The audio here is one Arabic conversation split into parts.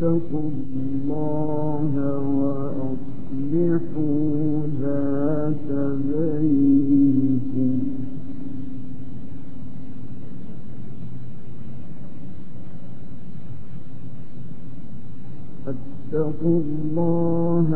واتقوا الله وأصلحوا ذات بيتكم اتقوا الله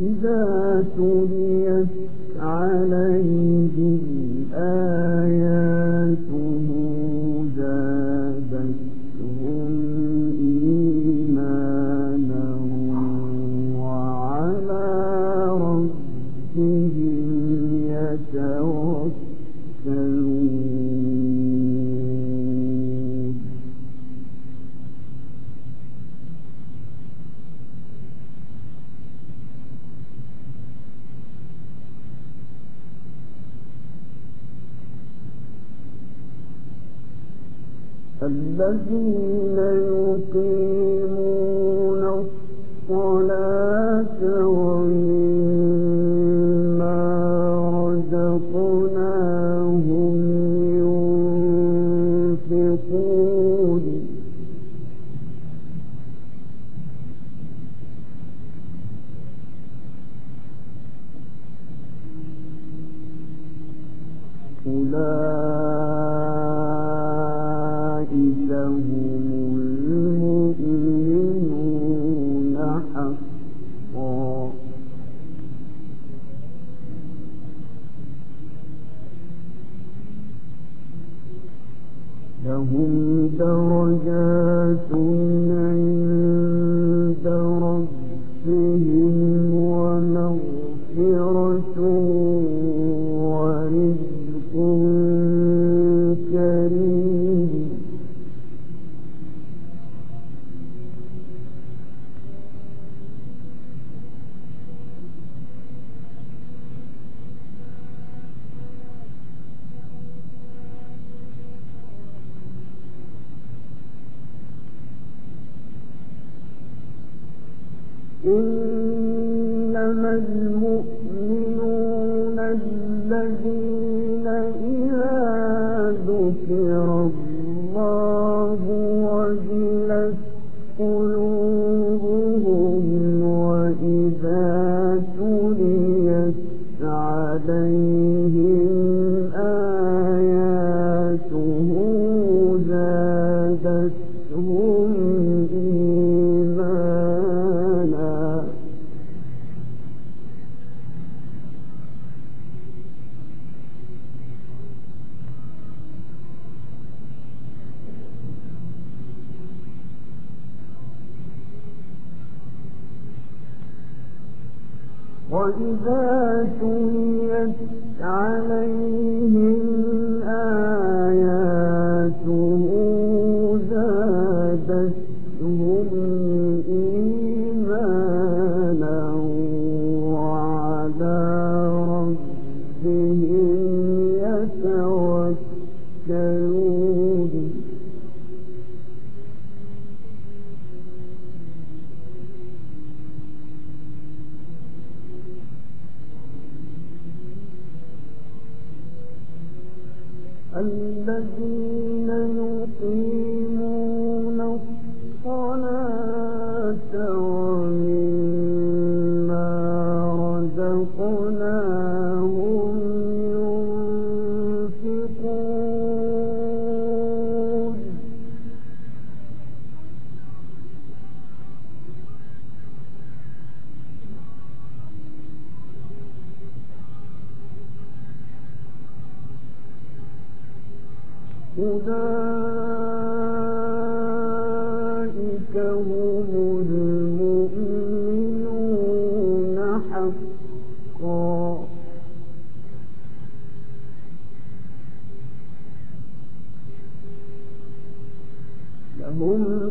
إذا تليت عليه وإذا تليت عليه الذين يؤمنون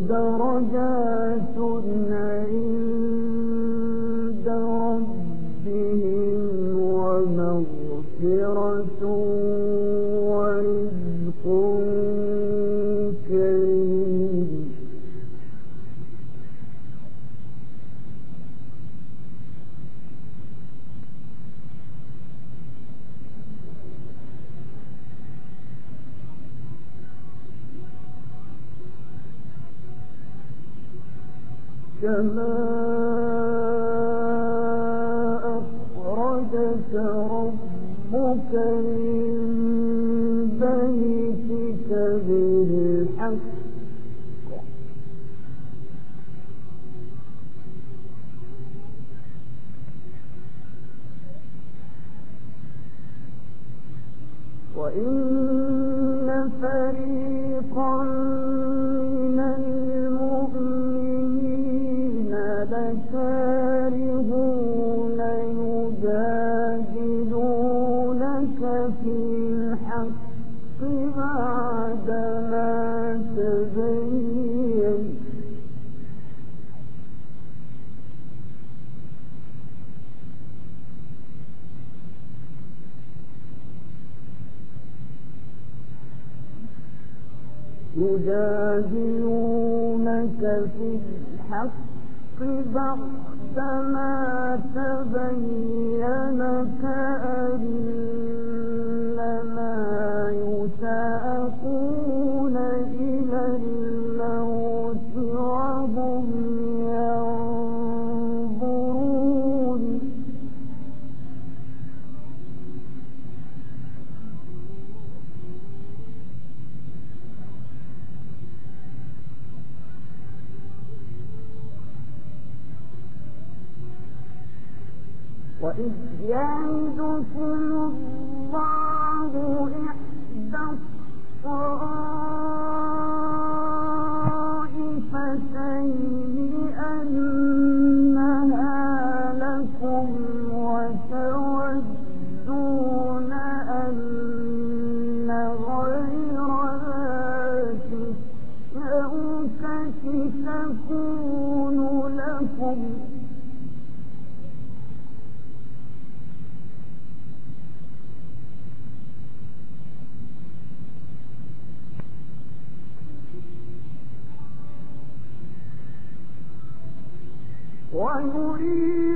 درجات عند وإن بعدما تبين كأن تكون لكم. ويريد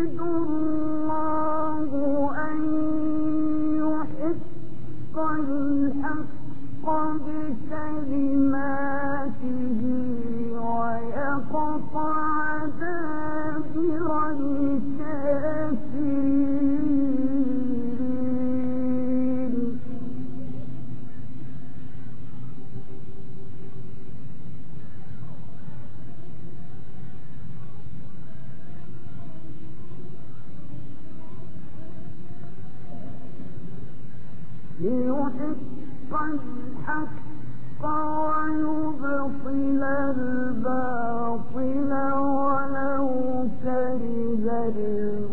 ليحق الحق ويبطل الباطل ولو كره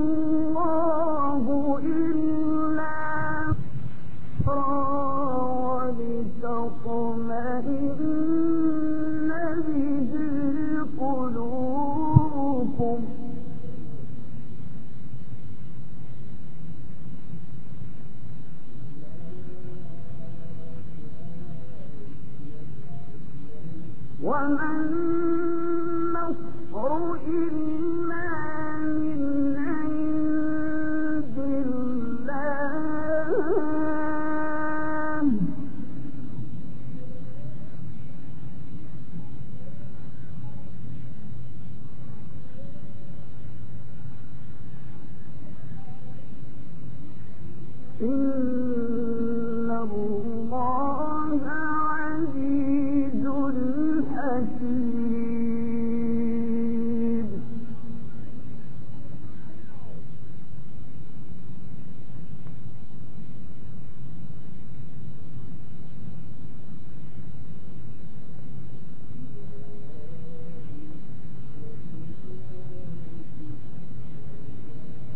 ومن نصر إلا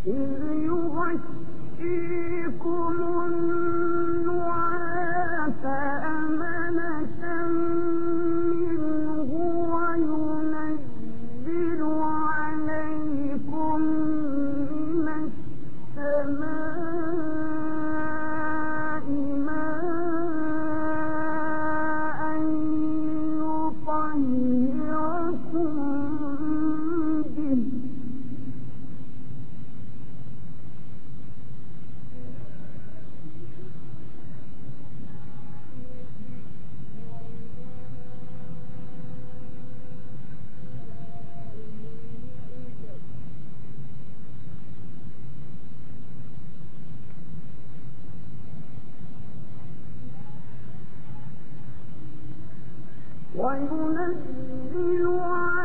إذ يغشيكم النار 万不能心软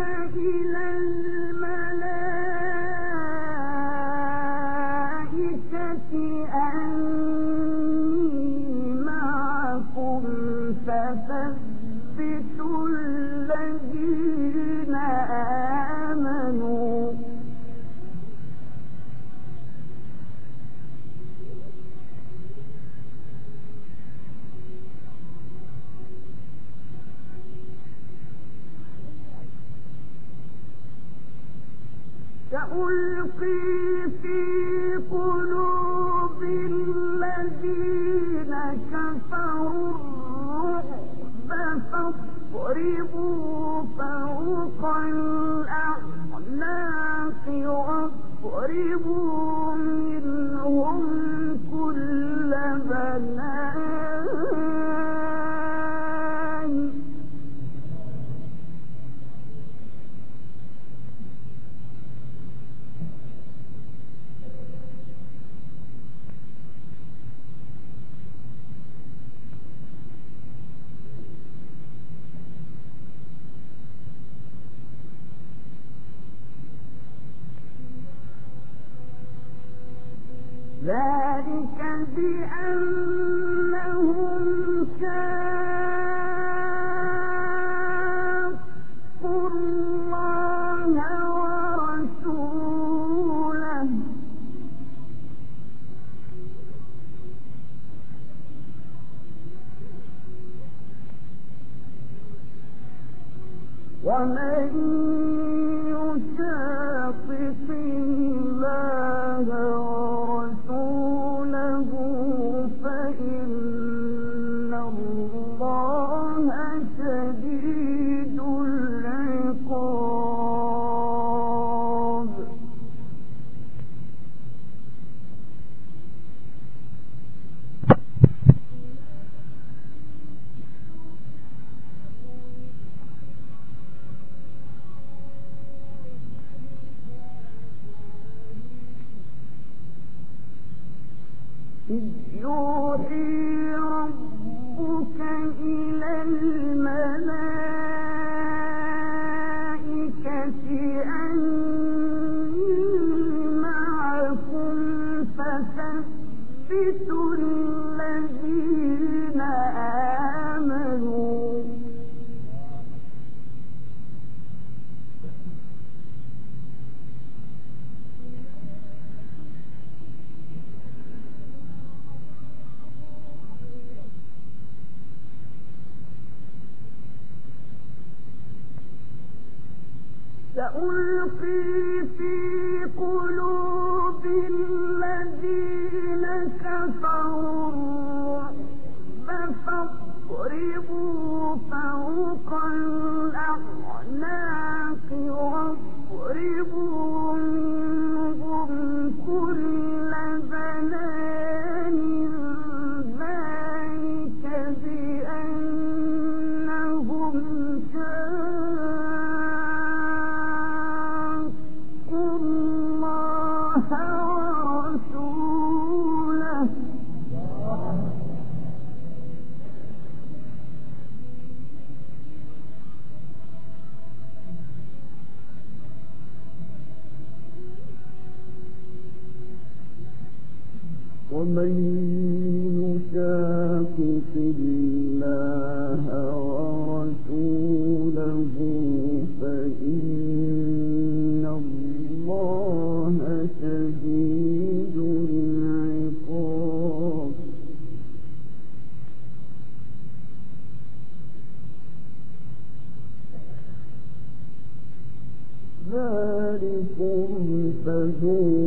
Kahilan. منهم كل بنات ومن يشاقق الله ينبت كل بنات بكم فزور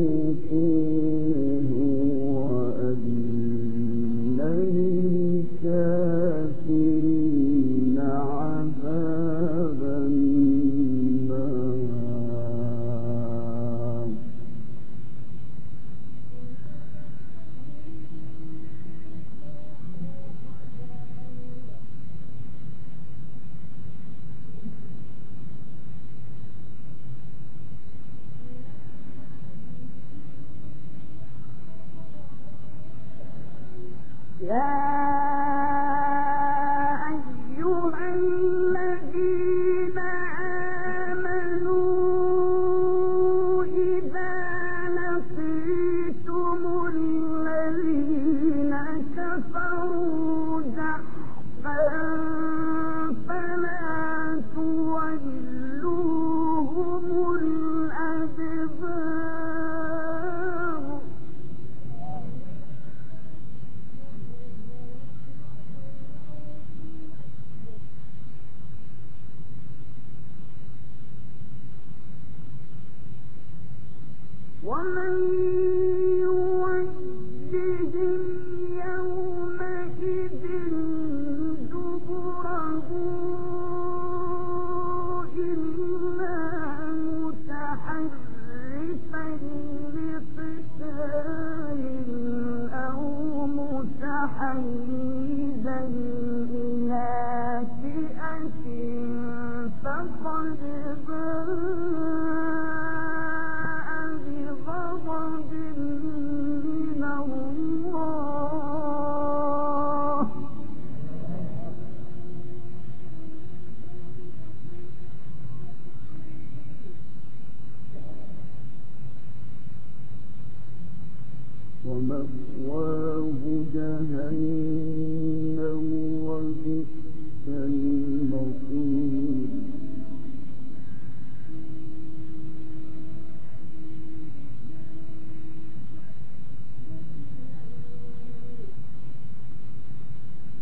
عيدا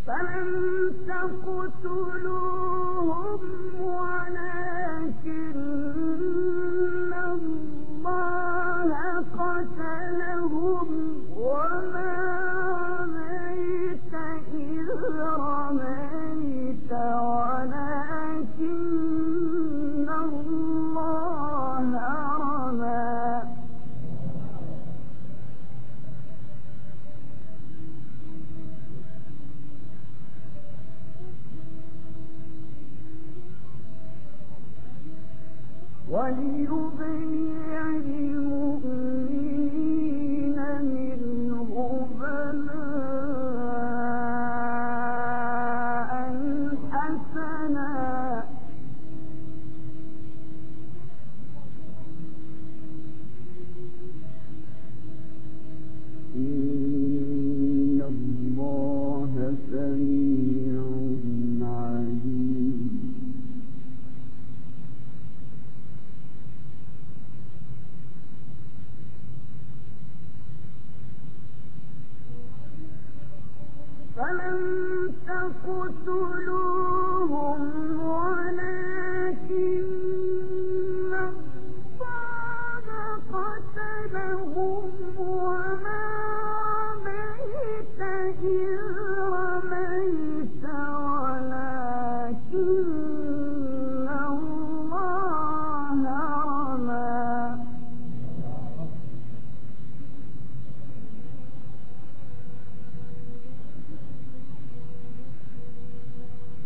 فلم تقتلوهم ولكن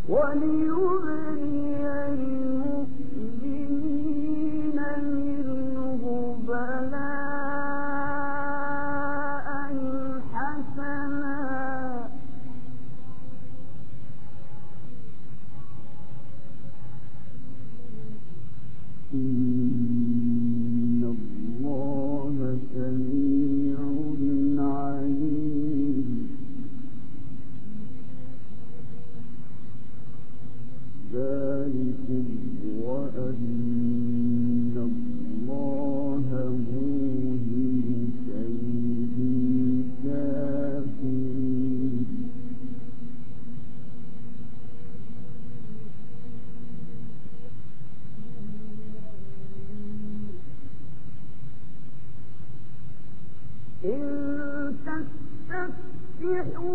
وليبني Oh.